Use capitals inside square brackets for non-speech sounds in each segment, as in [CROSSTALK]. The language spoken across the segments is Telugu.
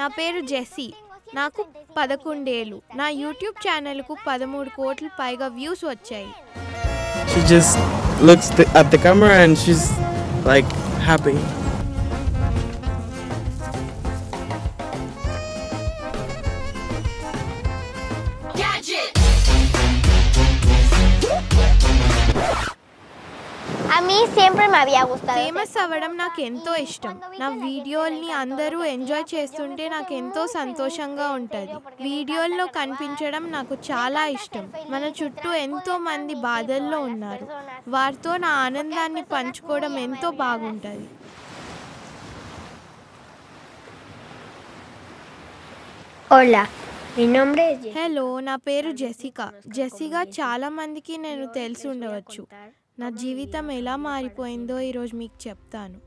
నా పేరు జెస్సీ. నాకు పదకొండేళ్ళు. నా యూట్యూబ్ ఛానల్కు పదమూడు కోట్లు పైగా వ్యూస్ వచ్చాయి. లైక్ హ్యాపీ ఫేమస్ అవ్వడం నాకు ఎంతో ఇష్టం. నా వీడియోల్ని అందరూ ఎంజాయ్ చేస్తుంటే నాకు ఎంతో సంతోషంగా ఉంటుంది. వీడియోల్లో కనిపించడం నాకు చాలా ఇష్టం. మన చుట్టూ ఎంతో మంది బాధల్లో ఉన్నారు. వారితో నా ఆనందాన్ని పంచుకోవడం ఎంతో బాగుంటుంది. Jessie. హలో నా పేరు జెసికా జెసిగా చాలా మందికి నేను తెలిసి ఉండవచ్చు. నా జీవితం ఎలా మారిపోయిందో ఈరోజు మీకు చెప్తాను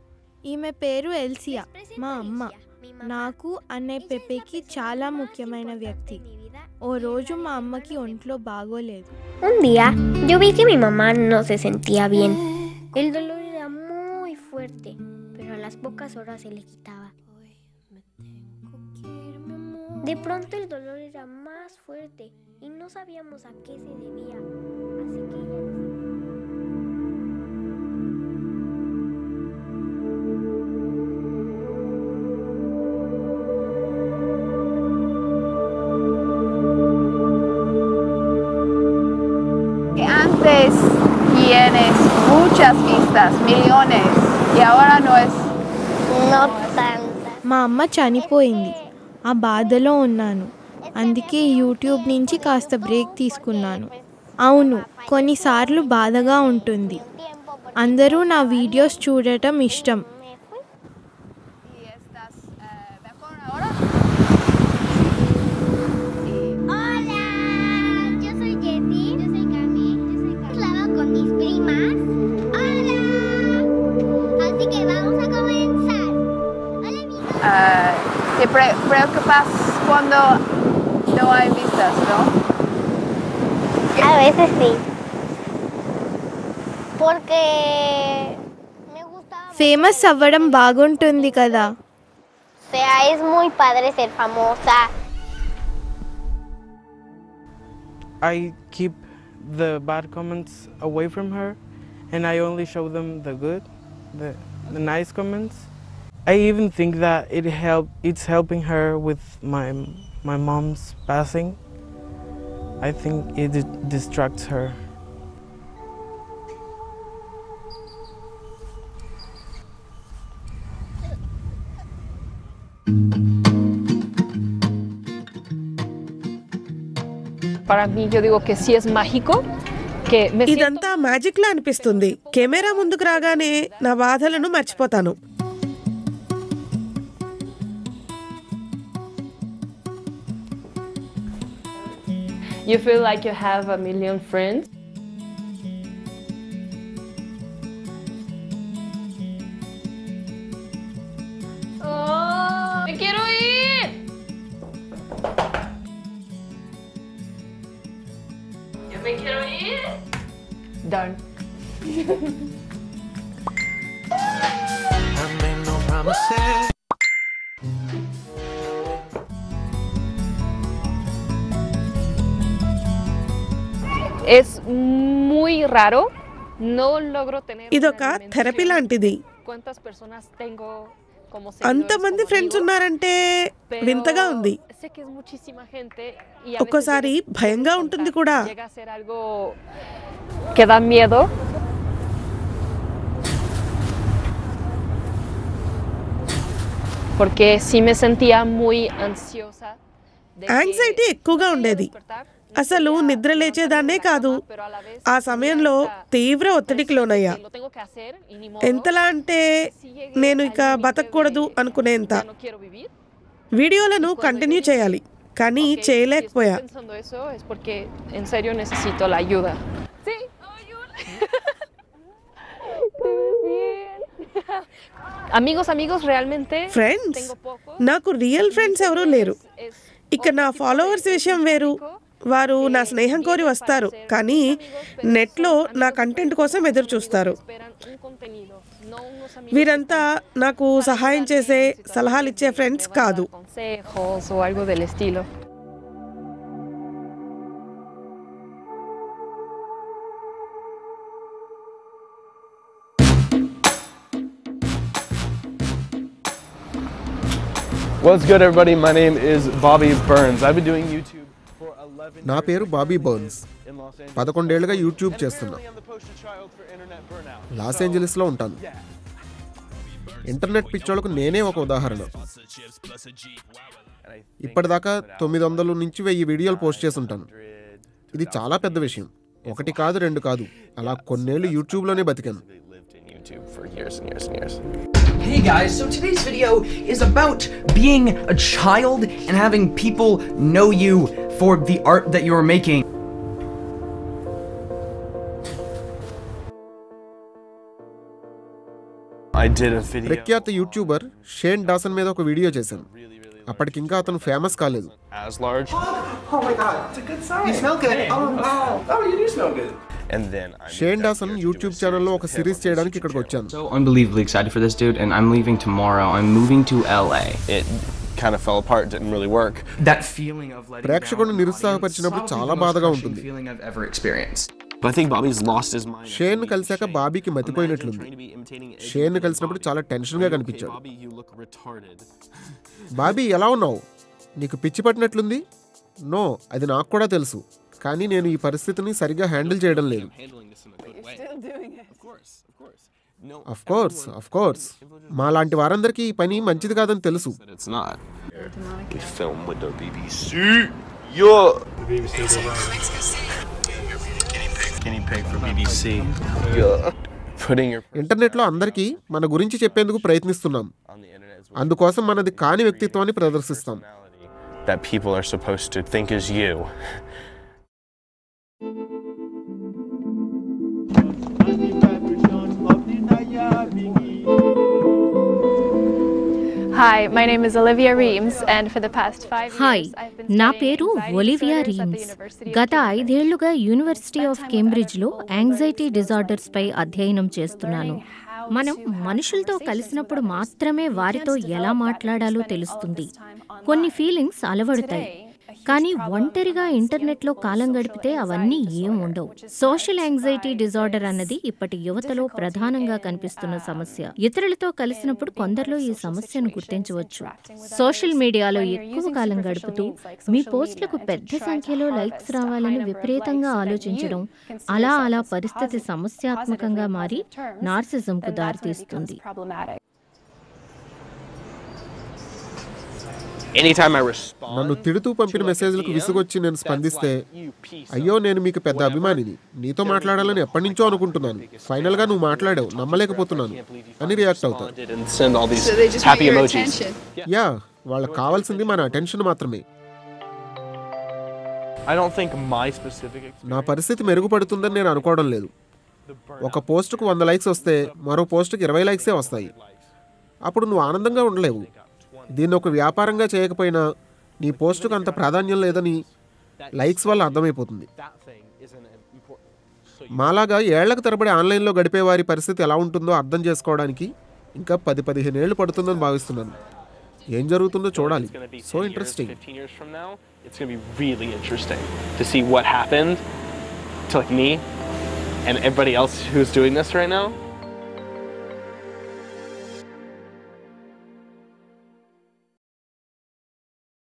ఈమె పేరు ఎల్సియా మా అమ్మ నాకు అనే పెపెకి చాలా ముఖ్యమైన వ్యక్తి ఓ రోజు మా అమ్మకి ఒంట్లో బాగోలేదు Un día yo vi que mi mamá no se sentía bien. El dolor era muy fuerte, pero a las pocas horas se le quitaba. De pronto el dolor era más fuerte y no sabíamos a qué se debía. No tanta. మా అమ్మ చనిపోయింది. ఆ బాధలో ఉన్నాను. అందుకే యూట్యూబ్ నుంచి కాస్త బ్రేక్ తీసుకున్నాను. అవును కొన్నిసార్లు బాధగా ఉంటుంది. అందరూ నా వీడియోస్ చూడటం ఇష్టం. pre- preocupas cuando no hay vistas, ¿no? A veces sí. Porque me gusta. Famous అవ్వడం బాగుంటుంది కదా O sea, es muy padre ser famosa. I keep the bad comments away from her and I only show them the good, the, the nice comments. I even think that it help it's helping her with my my mom's passing. I think it di- distracts her. Para mí yo digo que sí es mágico, que me siento ఇదంతా మ్యాజిక్ లా అనిపిస్తుంది కెమెరా ముందుకు రాగానే నా బాధలను మర్చిపోతాను you feel like you have a million friends. ¡Oh! ¡Me quiero ir! ¡Yo me quiero ir! Done. [LAUGHS] I made no promises. ఎస్ ముయ్ రారో నో లోగ్రో తెనే ఇదొక థెరపీ లాంటిది క్వంతస్ పెర్సోనాస్ టెంగో అంతమంది ఫ్రెండ్స్ ఉన్నారంటే వింతగా ఉంది. ఒక్కోసారి భయంగా ఉంటుంది కూడా. యాంగ్జైటీ ఎక్కువగా ఉండేది. అసలు నిద్ర లేచేదాన్నే కాదు. ఆ సమయంలో తీవ్ర ఒత్తిడికి లోనయ్యా. ఎంతలా అంటే నేను ఇక బతకూడదు అనుకునేంత. వీడియోలను కంటిన్యూ చేయాలి కానీ చేయలేకపోయా. [LAUGHS] నాకు రియల్ ఫ్రెండ్స్ ఎవరూ లేరు. ఇక్కడ నా ఫాలోవర్స్ విషయం వేరు. వారు నా స్నేహం కోరి వస్తారు కానీ నెట్లో నా కంటెంట్ కోసం ఎదురు చూస్తారు వీరంతా నాకు సహాయం చేసే సలహాలు ఇచ్చే ఫ్రెండ్స్ కాదు. What's good, everybody? My name is Bobby Burns. I've been doing YouTube నా పేరు బాబీ బర్న్స్. పదకొండేళ్ళుగా యూట్యూబ్ చేస్తున్నా. లాస్ ఏంజలీస్లో ఉంటాను. ఇంటర్నెట్ పిచ్చోళ్ళకు నేనే ఒక ఉదాహరణ. ఇప్పటిదాకా తొమ్మిది వందల నుంచి వెయ్యి వీడియోలు పోస్ట్ చేసి ఉంటాను ఇది చాలా పెద్ద విషయం. ఒకటి కాదు రెండు కాదు. అలా కొన్నేళ్ళు యూట్యూబ్లోనే బతికాను. Lived in YouTube for years and years and years. Hey guys, so today's video is about being a child and having people know you for the art that you're making. I did a video. ప్రఖ్యాత యూట్యూబర్ షేన్ డాసన్ మీద ఒక వీడియో చేశాను అప్పటికింకా అతను ఫేమస్ కాలేదు as large. Oh my god, it's a good sign. You smell good. Oh, oh, oh, you do smell good. and then Shane Dawson YouTube ఛానల్లో ఒక సిరీస్ చేయడానికి ఇక్కడికి వచ్చాను so unbelievably excited for this dude and I am leaving tomorrow I am moving to LA it kind of fell apart didn't really work that feeling of like ప్రేక్షకుల్ని నిరుత్సాహపరిచినప్పుడు చాలా బాధగా ఉంటుంది. But I think Bobby's lost his mind. Shane కలిసాక బాబీకి మతిపోయినట్లుంది. షేన్ కలిసినప్పుడు చాలా టెన్షన్గా కనిపించాడు. బాబీ ఎలా ఉన్నావు? నీకు పిచ్చి పట్టినట్లుంది? నో అది నాకు కూడా తెలుసు. కానీ నేను ఈ పరిస్థితిని సరిగా హ్యాండిల్ చేయడం లేదు. అఫ్కోర్స్ మా లాంటి వారందరికీ ఈ పని మంచిది కాదని తెలుసు. ఇంటర్నెట్లో అందరికీ మన గురించి చెప్పేందుకు ప్రయత్నిస్తున్నాం. అందుకోసం మనది కాని వ్యక్తిత్వాన్ని ప్రదర్శిస్తాం. That people are supposed. Hi, my name is Olivia Reams, and for the past five hi years, I've been నా పేరు ఒలివియా రీమ్స్ University of గత Cambridge. ఐదేళ్ళుగా యూనివర్సిటీ ఆఫ్ కేంబ్రిడ్జ్లో యాంగ్జైటీ డిజార్డర్స్ పై అధ్యయనం చేస్తున్నాను. మనం మనుషులతో కలిసినప్పుడు మాత్రమే వారితో ఎలా మాట్లాడాలో తెలుస్తుంది. కొన్ని ఫీలింగ్స్ అలవడతాయి. కానీ ఒంటరిగా ఇంటర్నెట్లో కాలం గడిపితే అవన్నీ ఏం ఉండవు. సోషల్ యాంగ్జైటీ డిజార్డర్ అన్నది ఇప్పటి యువతలో ప్రధానంగా కనిపిస్తున్న సమస్య. ఇతరులతో కలిసినప్పుడు కొందరిలో ఈ సమస్యను గుర్తించవచ్చు. సోషల్ మీడియాలో ఎక్కువ కాలం గడుపుతూ మీ పోస్టులకు పెద్ద సంఖ్యలో లైక్స్ రావాలని విపరీతంగా ఆలోచించడం అలా అలా పరిస్థితి సమస్యాత్మకంగా మారి నార్సిజంకు దారితీస్తుంది. నన్ను తిడుతూ పంపిన మెసేజ్లకు విసుగొచ్చి నేను స్పందిస్తే అయ్యో నేను మీకు పెద్ద అభిమానిని. నీతో మాట్లాడాలని ఎప్పటి నుంచో అనుకుంటున్నాను. ఫైనల్గా నువ్వు మాట్లాడావు. నమ్మలేకపోతున్నాను. అని రియాక్ట్ attention. యా వాళ్ళకి కావాల్సింది మన అటెన్షన్ మాత్రమే. నా పరిస్థితి మెరుగుపడుతుందని నేను అనుకోవడం లేదు. ఒక పోస్టుకు వంద లైక్స్ వస్తే మరో పోస్టుకు ఇరవై లైక్సే వస్తాయి. అప్పుడు నువ్వు ఆనందంగా ఉండలేవు. దీన్ని ఒక వ్యాపారంగా చేయకపోయినా నీ పోస్టుకు అంత ప్రాధాన్యం లేదని లైక్స్ వల్ల అర్థమైపోతుంది. మాలాగా ఏళ్ళకు తరబడి ఆన్లైన్లో గడిపే వారి పరిస్థితి ఎలా ఉంటుందో అర్థం చేసుకోవడానికి ఇంకా పది పదిహేను ఏళ్ళు పడుతుందని భావిస్తున్నాను. ఏం జరుగుతుందో చూడాలి. So interesting It's going to be really interesting to see what.